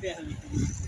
Ferro